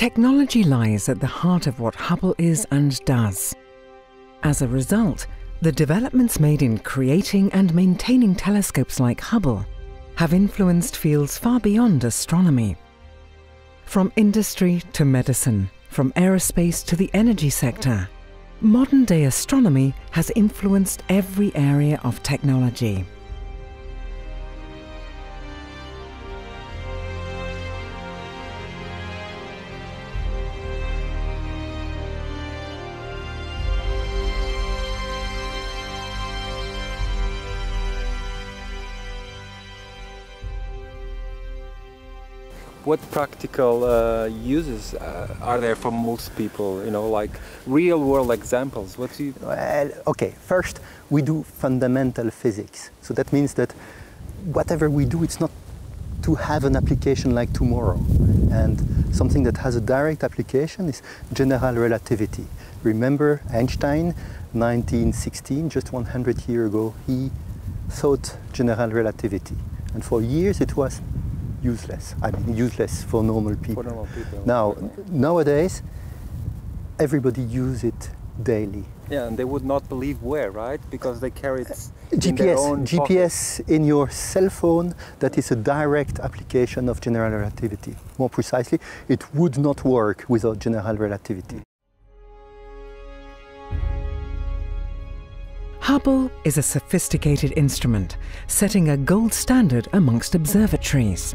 Technology lies at the heart of what Hubble is and does. As a result, the developments made in creating and maintaining telescopes like Hubble have influenced fields far beyond astronomy. From industry to medicine, from aerospace to the energy sector, modern day astronomy has influenced every area of technology. What practical uh, uses uh, are there for most people? You know, like real world examples. What do you? Well, okay. First, we do fundamental physics. So that means that whatever we do, it's not to have an application like tomorrow. And something that has a direct application is general relativity. Remember Einstein, 1916, just 100 years ago, he thought general relativity. And for years it was useless. I mean, useless for normal people. For normal people. Now, nowadays, everybody use it daily. Yeah, and they would not believe where, right? Because they carry it in GPS, their own GPS in your cell phone, that is a direct application of general relativity. More precisely, it would not work without general relativity. Hubble is a sophisticated instrument, setting a gold standard amongst observatories.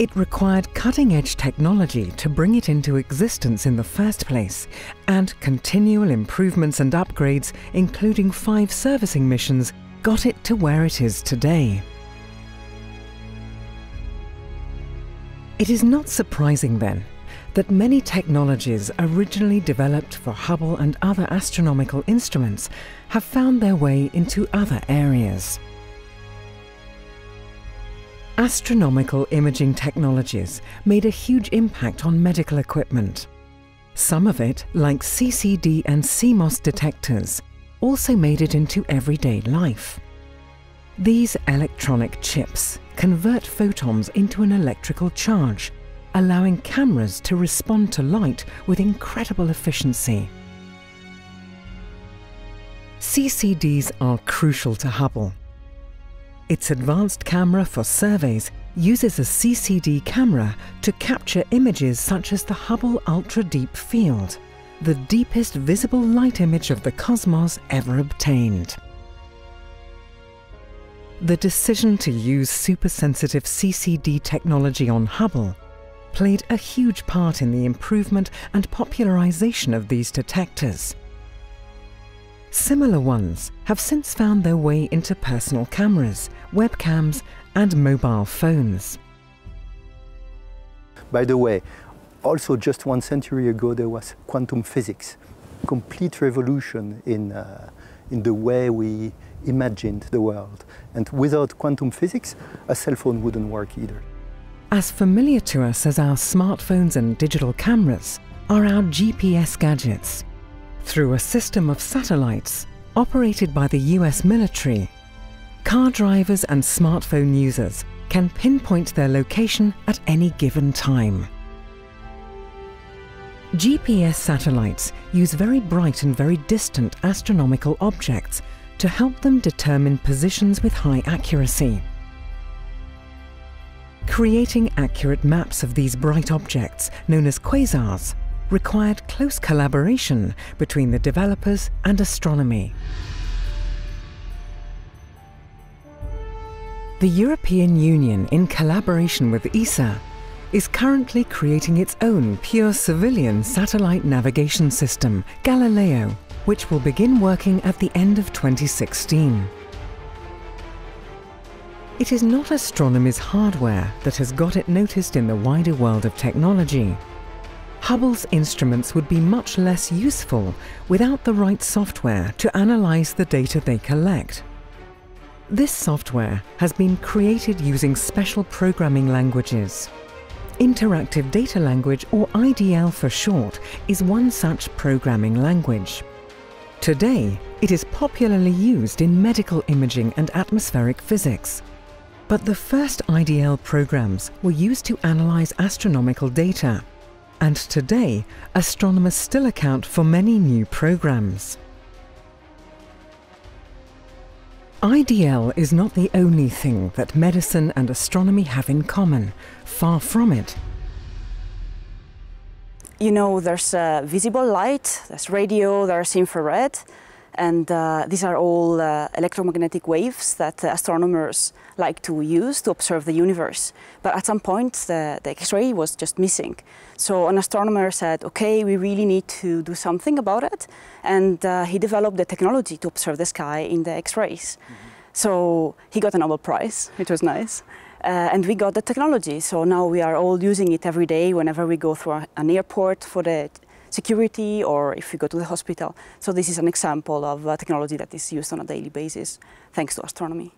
It required cutting edge technology to bring it into existence in the first place, and continual improvements and upgrades, including five servicing missions, got it to where it is today. It is not surprising then that many technologies originally developed for Hubble and other astronomical instruments have found their way into other areas. Astronomical imaging technologies made a huge impact on medical equipment. Some of it, like CCD and CMOS detectors, also made it into everyday life. These electronic chips convert photons into an electrical charge, allowing cameras to respond to light with incredible efficiency. CCDs are crucial to Hubble its advanced camera for surveys uses a CCD camera to capture images such as the Hubble Ultra Deep Field, the deepest visible light image of the cosmos ever obtained. The decision to use supersensitive CCD technology on Hubble played a huge part in the improvement and popularization of these detectors. Similar ones have since found their way into personal cameras, webcams, and mobile phones. By the way, also just one century ago there was quantum physics, complete revolution in, uh, in the way we imagined the world. And without quantum physics, a cell phone wouldn't work either. As familiar to us as our smartphones and digital cameras are our GPS gadgets. Through a system of satellites operated by the US military, car drivers and smartphone users can pinpoint their location at any given time. GPS satellites use very bright and very distant astronomical objects to help them determine positions with high accuracy. Creating accurate maps of these bright objects, known as quasars, required close collaboration between the developers and astronomy. The European Union, in collaboration with ESA, is currently creating its own pure civilian satellite navigation system, Galileo, which will begin working at the end of 2016. It is not astronomy's hardware that has got it noticed in the wider world of technology. Hubble's instruments would be much less useful without the right software to analyze the data they collect. This software has been created using special programming languages. Interactive Data Language, or IDL for short, is one such programming language. Today, it is popularly used in medical imaging and atmospheric physics. But the first IDL programs were used to analyze astronomical data, and today astronomers still account for many new programs. IDL is not the only thing that medicine and astronomy have in common, far from it. You know, there's uh, visible light, there's radio, there's infrared, and uh, these are all uh, electromagnetic waves that astronomers like to use to observe the universe. But at some point, the, the X-ray was just missing. So an astronomer said, okay, we really need to do something about it. And uh, he developed the technology to observe the sky in the X-rays. Mm -hmm. So he got a Nobel Prize, which was nice. Uh, and we got the technology. So now we are all using it every day whenever we go through an airport for the security or if you go to the hospital. So this is an example of uh, technology that is used on a daily basis thanks to astronomy.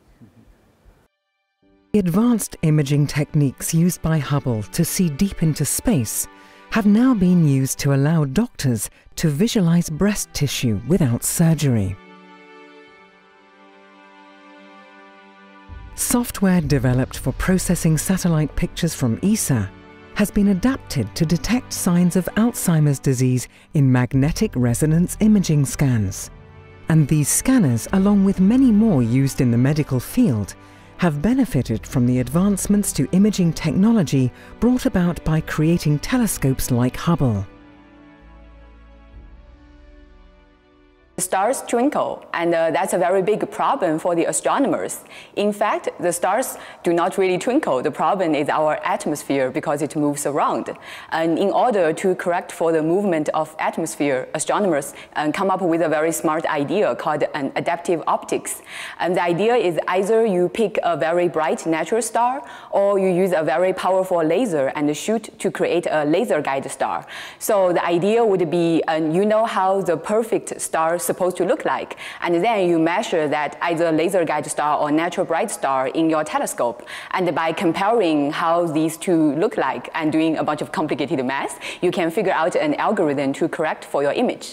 The advanced imaging techniques used by Hubble to see deep into space have now been used to allow doctors to visualize breast tissue without surgery. Software developed for processing satellite pictures from ESA has been adapted to detect signs of Alzheimer's disease in magnetic resonance imaging scans. And these scanners, along with many more used in the medical field, have benefited from the advancements to imaging technology brought about by creating telescopes like Hubble. Stars twinkle, and uh, that's a very big problem for the astronomers. In fact, the stars do not really twinkle. The problem is our atmosphere because it moves around. And in order to correct for the movement of atmosphere, astronomers um, come up with a very smart idea called an adaptive optics. And the idea is either you pick a very bright natural star or you use a very powerful laser and shoot to create a laser guide star. So the idea would be, um, you know how the perfect star supposed to look like. And then you measure that either laser guide star or natural bright star in your telescope. And by comparing how these two look like and doing a bunch of complicated math, you can figure out an algorithm to correct for your image.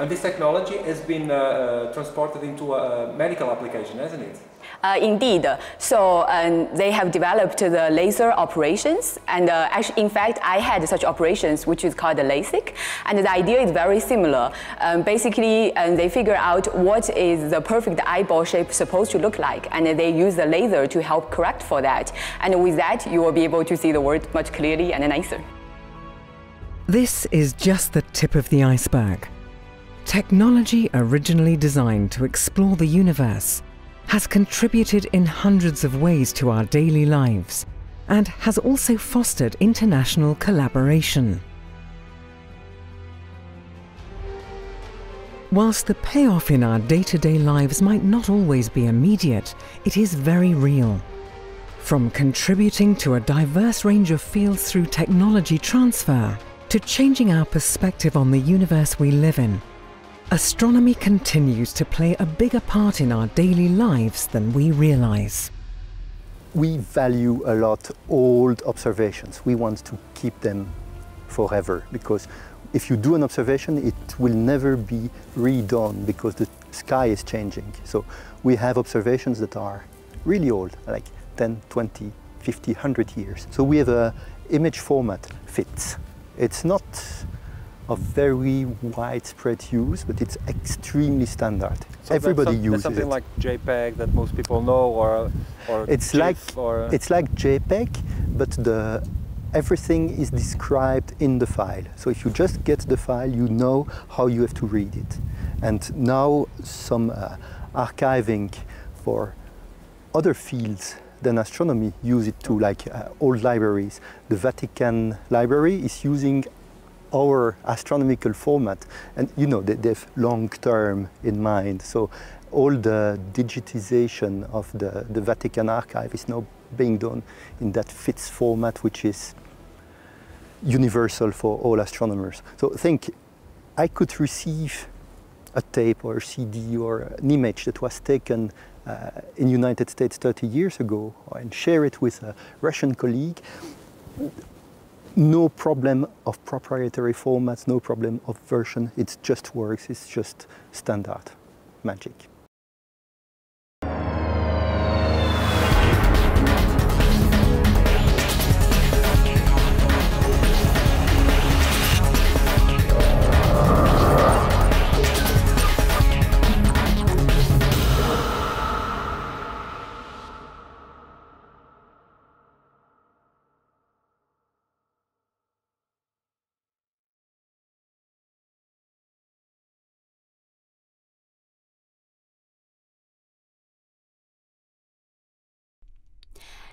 And this technology has been uh, uh transported into a medical application, hasn't it? Uh, indeed. So um, they have developed the laser operations. And uh, actually, in fact, I had such operations, which is called the LASIK. And the idea is very similar. Um, basically, um, they figure out what is the perfect eyeball shape supposed to look like. And they use the laser to help correct for that. And with that, you will be able to see the world much clearly and nicer. This is just the tip of the iceberg. Technology originally designed to explore the universe has contributed in hundreds of ways to our daily lives and has also fostered international collaboration. Whilst the payoff in our day-to-day -day lives might not always be immediate, it is very real. From contributing to a diverse range of fields through technology transfer, to changing our perspective on the universe we live in, Astronomy continues to play a bigger part in our daily lives than we realize. We value a lot old observations. We want to keep them forever because if you do an observation, it will never be redone because the sky is changing. So we have observations that are really old, like 10, 20, 50, 100 years. So we have a image format FITS. It's not of very widespread use, but it's extremely standard. So Everybody some, uses something it. like JPEG that most people know, or or it's GIF like or it's like JPEG, but the everything is described in the file. So if you just get the file, you know how you have to read it. And now some uh, archiving for other fields than astronomy use it too, like uh, old libraries. The Vatican Library is using our astronomical format. And you know, they, have long term in mind. So all the digitization of the, the Vatican archive is now being done in that FITS format, which is universal for all astronomers. So think, I could receive a tape or a CD or an image that was taken uh, in United States 30 years ago and share it with a Russian colleague no problem of proprietary formats, no problem of version. It just works. It's just standard magic.